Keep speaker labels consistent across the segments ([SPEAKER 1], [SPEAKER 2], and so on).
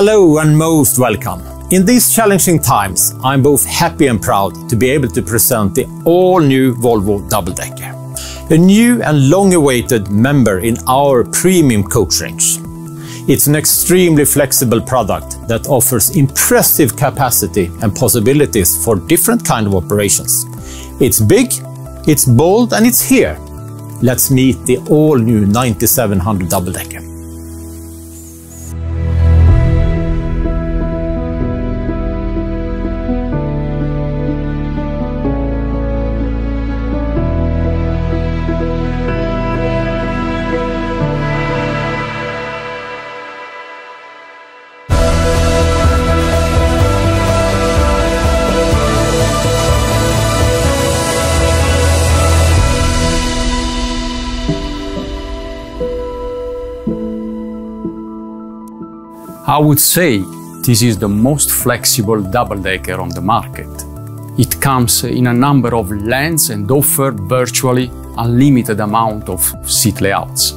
[SPEAKER 1] Hello and most welcome. In these challenging times, I'm both happy and proud to be able to present the all-new Volvo Double Decker, a new and long-awaited member in our premium coach range. It's an extremely flexible product that offers impressive capacity and possibilities for different kind of operations. It's big, it's bold, and it's here. Let's meet the all-new 9700 Double
[SPEAKER 2] I would say this is the most flexible double-decker on the market. It comes in a number of lengths and offers virtually unlimited amount of seat layouts.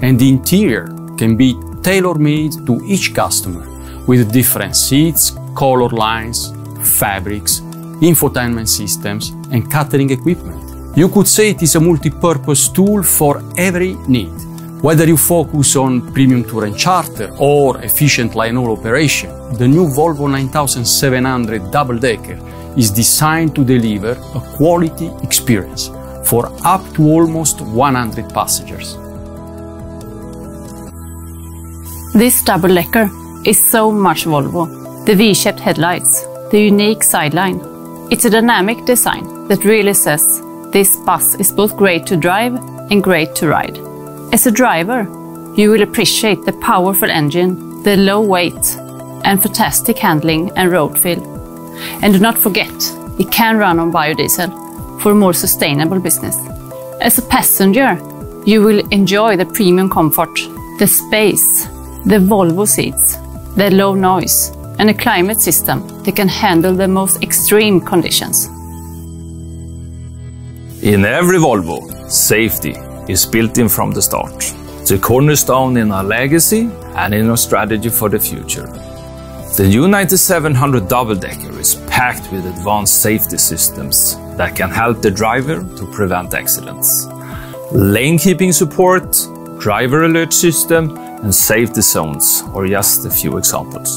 [SPEAKER 2] And the interior can be tailor-made to each customer with different seats, color lines, fabrics, infotainment systems and catering equipment. You could say it is a multi-purpose tool for every need. Whether you focus on premium tour and charter or efficient line haul operation, the new Volvo 9700 double decker is designed to deliver a quality experience for up to almost 100 passengers.
[SPEAKER 3] This double decker is so much Volvo. The V-shaped headlights, the unique sideline. It's a dynamic design that really says this bus is both great to drive and great to ride. As a driver, you will appreciate the powerful engine, the low weight, and fantastic handling and road feel. And do not forget, it can run on biodiesel for a more sustainable business. As a passenger, you will enjoy the premium comfort, the space, the Volvo seats, the low noise, and a climate system that can handle the most extreme conditions.
[SPEAKER 4] In every Volvo, safety is built in from the start. It's a cornerstone in our legacy and in our strategy for the future. The new 9700 double decker is packed with advanced safety systems that can help the driver to prevent accidents. Lane keeping support, driver alert system, and safety zones are just a few examples.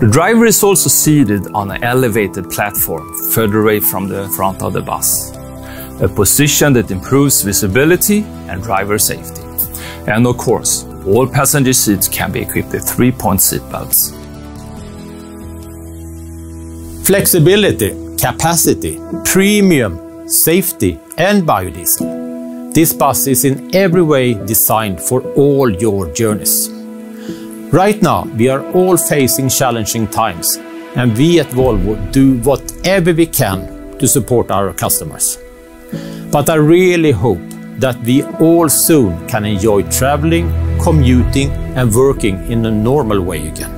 [SPEAKER 4] The driver is also seated on an elevated platform further away from the front of the bus a position that improves visibility and driver safety. And of course, all passenger seats can be equipped with three-point seat belts.
[SPEAKER 1] Flexibility, capacity, premium, safety and biodiesel. This bus is in every way designed for all your journeys. Right now, we are all facing challenging times and we at Volvo do whatever we can to support our customers. But I really hope that we all soon can enjoy traveling, commuting and working in a normal way again.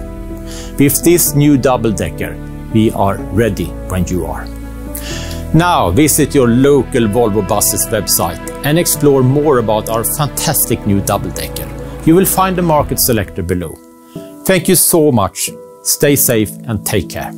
[SPEAKER 1] With this new double-decker, we are ready when you are. Now visit your local Volvo Buses website and explore more about our fantastic new double-decker. You will find the market selector below. Thank you so much. Stay safe and take care.